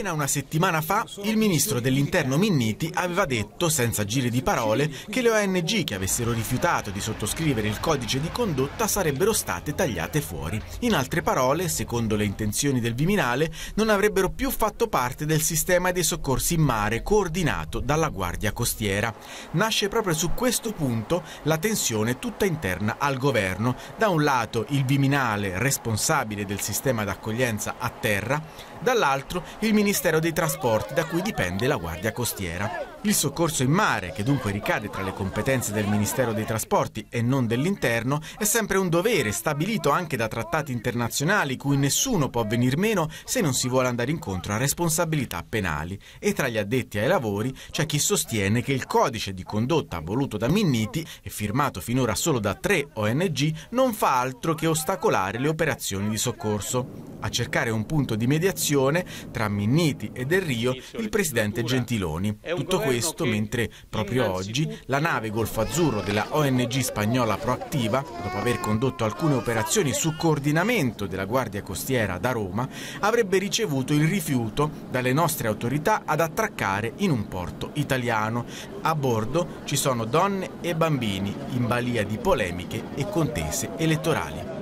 Appena una settimana fa il ministro dell'interno Minniti aveva detto, senza giri di parole, che le ONG che avessero rifiutato di sottoscrivere il codice di condotta sarebbero state tagliate fuori. In altre parole, secondo le intenzioni del Viminale, non avrebbero più fatto parte del sistema dei soccorsi in mare coordinato dalla Guardia Costiera. Nasce proprio su questo punto la tensione tutta interna al governo. Da un lato il Viminale, responsabile del sistema d'accoglienza a terra, dall'altro il il Ministero dei Trasporti da cui dipende la Guardia Costiera. Il soccorso in mare, che dunque ricade tra le competenze del Ministero dei Trasporti e non dell'Interno, è sempre un dovere stabilito anche da trattati internazionali cui nessuno può venir meno se non si vuole andare incontro a responsabilità penali. E tra gli addetti ai lavori c'è chi sostiene che il codice di condotta voluto da Minniti e firmato finora solo da tre ONG non fa altro che ostacolare le operazioni di soccorso. A cercare un punto di mediazione tra Minniti e Del Rio il presidente Gentiloni. Tutto questo mentre proprio oggi la nave Golfo Azzurro della ONG spagnola Proactiva, dopo aver condotto alcune operazioni su coordinamento della Guardia Costiera da Roma, avrebbe ricevuto il rifiuto dalle nostre autorità ad attraccare in un porto italiano. A bordo ci sono donne e bambini in balia di polemiche e contese elettorali.